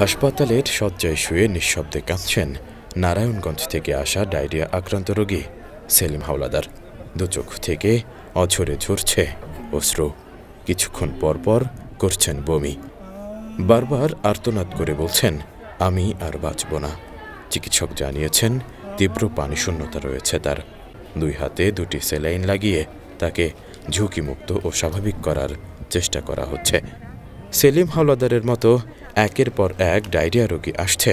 হাসপাতালের শয্যায় শুয়ে নিঃশব্দে কাঁদছেন নারায়ণগঞ্জ থেকে আসা ডায়রিয়া আক্রান্ত রোগী সেলিম হাওলাদার। দু চোখ থেকে অঝরে ঝরছে অশ্রু। কিছুক্ষণ পর পর করছেন বমি। বারবার আর্তনাদ করে বলছেন, আমি আর বাঁচব না। চিকিৎসক জানিয়েছেন, তীব্র পানিশূন্যতা রয়েছে তার। দুই হাতে দুটি সেলাইন লাগিয়ে তাকে ঝুঁকিমুক্ত ও স্বাভাবিক করার চেষ্টা করা হচ্ছে। সেলিম হাওলাদারের মতো একের পর এক ডায়রিয়া রোগী আসছে।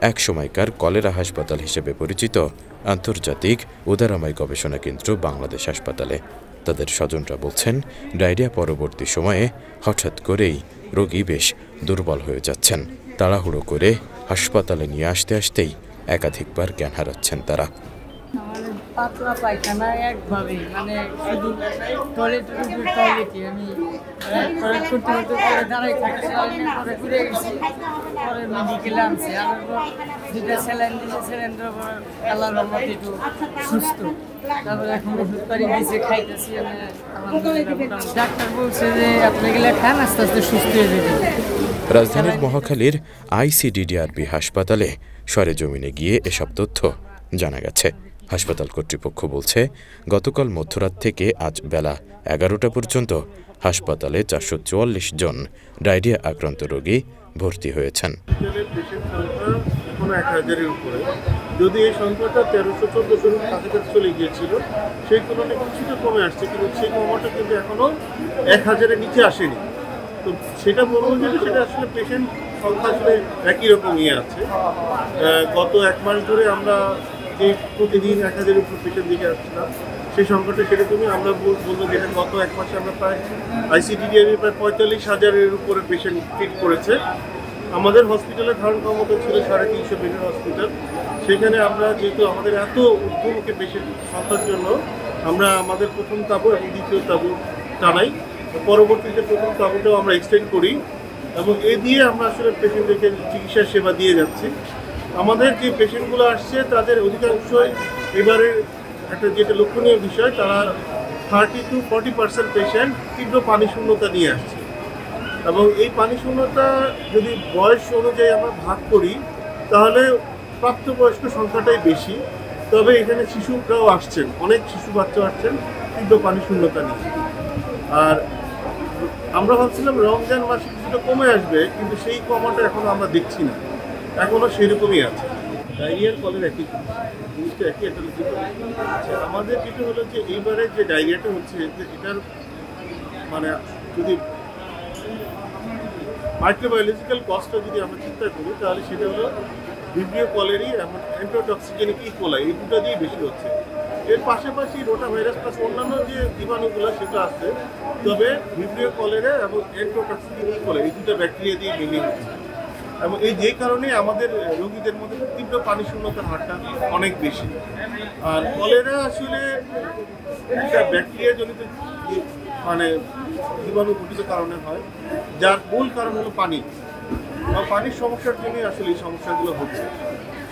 এক সময়কার কলেরা হাসপাতাল হিসেবে পরিচিত আন্তর্জাতিক উদারামাই গবেষণা কেন্দ্র বাংলাদেশ হাসপাতালে। তাদের স্বজনরা বলছেন, ডায়রিয়া পরবর্তী সময়ে হঠাৎ করেই রোগী বেশ দুর্বল হয়ে যাচ্ছেন। তাড়াহুড়ো করে হাসপাতালে নিয়ে আসতে আসতেই একাধিকবার জ্ঞান হারাচ্ছেন তারা। পাতলা পায়খানা একভাবে মানে শুধু টয়লেটে আমি টয়লেট পরে দাঁড়াই পরে ঘুরে গেছি, পরে মেডিকেলে আনছে। পর স্যালাইন দিয়েছে স্যালাইন পর একটু সুস্থ। তারপরে এখন ওষুধ পানি দিয়েছে খাইতেছি আমি। ডাক্তার বলছে যে, আপনি গেলে খান, আস্তে আস্তে সুস্থ হয়ে যাবেন। রাজধানীর মহাখালীর আইসিডিডিআরবি হাসপাতালে সরেজমিনে গিয়ে এসব তথ্য জানা গেছে। হাসপাতাল কর্তৃপক্ষ বলছে, গতকাল মধ্যরাত থেকে আজ বেলা এগারোটা পর্যন্ত হাসপাতালে চারশো চুয়াল্লিশ জন ডায়রিয়া আক্রান্ত রোগী ভর্তি হয়েছেন। যদি এই সংখ্যাটা তেরোশো চোদ্দোশোর কাছাকাছি চলে গিয়েছিল, সেই তুলনায় কিছুটা কমে আসছে, কিন্তু সেই কমাটা কিন্তু এখনও এক হাজারের নিচে আসেনি। তো সেটা বলব যে সেটা আসলে পেশেন্ট সংখ্যা আসলে একই রকমই আছে। গত এক মাস ধরে আমরা যে প্রতিদিন এক হাজারের উপর পেশেন্ট দিকে আসছিলাম, সেই সংখ্যাটা সেরকমই আমরা বল- বলব যে গত এক মাসে আমরা প্রায় আইসিডিডিআর প্রায় পঁয়তাল্লিশ হাজারের উপরে পেশেন্ট ট্রিট করেছে। আমাদের হসপিটালের ধারণ ক্ষমতা ছিল সাড়ে তিনশো বেডের হসপিটাল সেখানে আমরা যেহেতু আমাদের এত ঊর্ধ্বমুখী পেশেন্ট সংখ্যার জন্য আমরা আমাদের প্রথম তাবু এবং দ্বিতীয় তাবু টানাই। পরবর্তীতে প্রথম তাবুটাও আমরা এক্সটেন্ড করি এবং এ দিয়ে আমরা আসলে পেশেন্টদেরকে চিকিৎসা সেবা দিয়ে যাচ্ছি। আমাদের যে পেশেন্টগুলো আসছে, তাদের অধিকাংশই এবারে একটা যেটা লক্ষণীয় বিষয়, তারা thirty to forty percent patient তীব্র পানি শূন্যতা নিয়ে আসছে। এবং এই পানি শূন্যতা যদি বয়স অনুযায়ী আমরা ভাগ করি, তাহলে প্রাপ্তবয়স্ক সংখ্যাটাই বেশি। তবে এখানে শিশুরাও আসছেন, অনেক শিশু বাচ্চা আসছেন, তীব্র পানি শূন্যতা নিয়ে। আর আমরা ভাবছিলাম রমজান মাসে কিছুটা কমে আসবে, কিন্তু সেই কমাটা এখন আমরা দেখছি না। এখনও সেরকমই আছে। ডায়রিয়ার কলের একই জিনিসটা একই একটা আচ্ছা, আমাদের যেটা হলো যে এইবারে যে ডায়রিয়াটা হচ্ছে যে এটার মানে যদি মাইক্রোবায়োলজিক্যাল কস্টটা যদি আমরা চিন্তা করি তাহলে সেটা হলো ভিব্রিও কলেরি এবং অ্যান্টোটক্সিজেনিক ইকোলাই এই দুটো দিয়েই বেশি হচ্ছে। এর পাশাপাশি রোটা ভাইরাস প্লাস অন্যান্য যে জীবাণুগুলো সেটা আসছে তবে ভিব্রিও কলেরা এবং অ্যান্টোটক্সিজেনিক ইকোলাই এই দুটো ব্যাকটেরিয়া দিয়ে মিলিয়ে হচ্ছে। এবং এই যে কারণে আমাদের রোগীদের মধ্যে তীব্র পানি শূন্যতার হারটা অনেক বেশি। আর কলেরা আসলে ব্যাকটেরিয়া জনিত মানে জীবাণু ঘটিত কারণে হয়, যার মূল কারণ হলো পানি। বা পানির সমস্যার জন্যই আসলে এই সমস্যাগুলো হচ্ছে।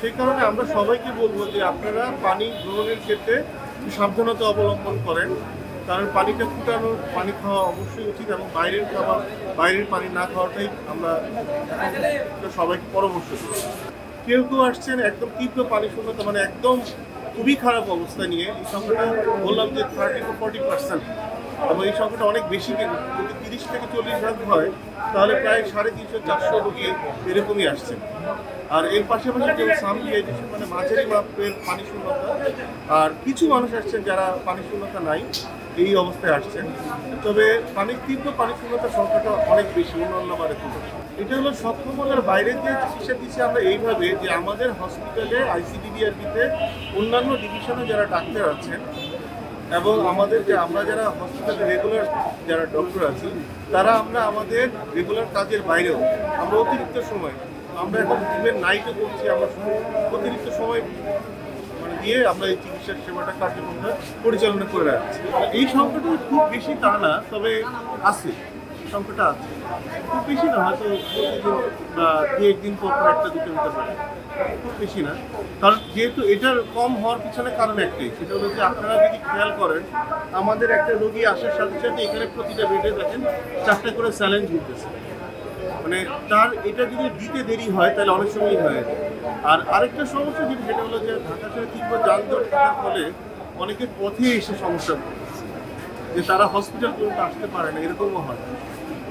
সেই কারণে আমরা সবাইকে বলব যে আপনারা পানি গ্রহণের ক্ষেত্রে সাবধানতা অবলম্বন করেন। কারণ পানিটা ফুটানো পানি খাওয়া অবশ্যই উচিত এবং বাইরের খাবার, বাইরের পানি না খাওয়াটাই আমরা সবাইকে পরামর্শ দিই। কেউ কেউ আসছেন একদম তীব্র পানি শূন্যতা মানে একদম খুবই খারাপ অবস্থা নিয়ে। এই সংখ্যাটা বললাম যে থার্টি টু ফর্টি পার্সেন্ট এবং এই সংখ্যাটা অনেক বেশি যদি তিরিশ থেকে চল্লিশ ভাগ হয়, তাহলে প্রায় সাড়ে তিনশো চারশো রুগী এরকমই আসছেন আর এর পাশাপাশি যে সাম ডিহাইড্রেশন মানে মাঝারি মাপের পানি শূন্যতা। আর কিছু মানুষ আসছেন যারা পানি শূন্যতা নাই। এই অবস্থায় আসছেন। তবে পানির তীব্র পানি শূন্যতার সংখ্যাটা অনেক বেশি, অন্যান্য বারের তুলনায়। এটা হলো সক্ষমতার বাইরে দিয়ে চিকিৎসা দিচ্ছি আমরা এইভাবে যে আমাদের হসপিটালে আইসিডিডিআরবিতে অন্যান্য ডিভিশনে যারা ডাক্তার আছেন এবং আমাদের যে আমরা যারা হসপিটালে রেগুলার যারা ডক্টর আছি, তারা আমরা আমাদের রেগুলার কাজের বাইরেও আমরা অতিরিক্ত সময়, আমরা এখন ইভেন নাইটও করছি, আমরা অতিরিক্ত সময় মানে দিয়ে আমরা এই চিকিৎসার সেবাটা কার্যক্রমটা পরিচালনা করে রাখছি। এই সংখ্যাটা খুব বেশি তা না, তবে আছে সংখ্যাটা আছে। খুব বেশি না, হয়তো প্রতিদিন বা দু একদিন পর পর একটা দুটো হতে পারে। খুব বেশি না। কারণ যেহেতু এটার কম হওয়ার পিছনে কারণ একটাই, সেটা হলো যে আপনারা যদি খেয়াল করেন, আমাদের একটা রোগী আসার সাথে সাথে এখানে প্রতিটা বেডে দেখেন চারটে করে স্যালেঞ্জ ঝুলতেছে। মানে তার এটা যদি দিতে দেরি হয়, তাহলে অনেক সময়ই হয়ে যায়। আর আরেকটা সমস্যা যেটা, সেটা হলো যে ঢাকা শহরে তীব্র যানজট থাকার ফলে অনেকের পথে এসে সমস্যা যে তারা হসপিটাল পর্যন্ত আসতে পারে না, এরকমও হয়।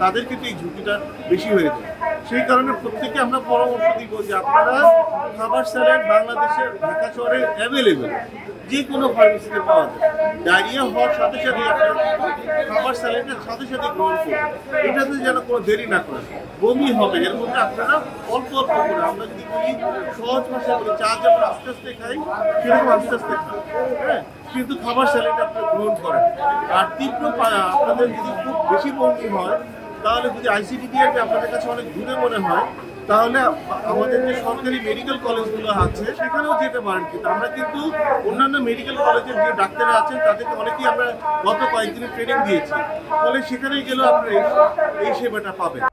তাদের ক্ষেত্রে এই ঝুঁকিটা বেশি হয়ে যায়। সেই কারণে প্রত্যেকে আমরা পরামর্শ দিব যে আপনারা খাবার স্যালাড বাংলাদেশের ঢাকা শহরে অ্যাভেলেবেল যে কোনো ফার্মেসিতে পাওয়া যায়। ডায়রিয়া হওয়ার সাথে সাথে খাবার স্যালাডের সাথে সাথে গ্রহণ করবেন এটাতে যেন কোনো দেরি না করেন বমি হবে। এর মধ্যে আপনারা অল্প অল্প করে আমরা যদি বলি, সহজ ভাষা বলি, চা যেমন আস্তে আস্তে খাই, সেরকম আস্তে আস্তে খাই। হ্যাঁ? কিন্তু খাবার স্যালাড আপনারা গ্রহণ করেন। আর তীব্র আপনাদের যদি খুব বেশি বমি হয়, তাহলে যদি আইসিডিডিআরকে আপনাদের কাছে অনেক দূরে মনে হয় তাহলে আমাদের যে সরকারি মেডিকেল কলেজগুলো আছে, সেখানেও যেতে পারেন কিন্তু। আমরা কিন্তু অন্যান্য মেডিকেল কলেজের যে ডাক্তাররা আছেন, তাদেরকে অনেকেই আমরা গত কয়েকদিনের ট্রেনিং দিয়েছি। ফলে সেখানে গেলেও আপনারা এই সেবাটা পাবেন।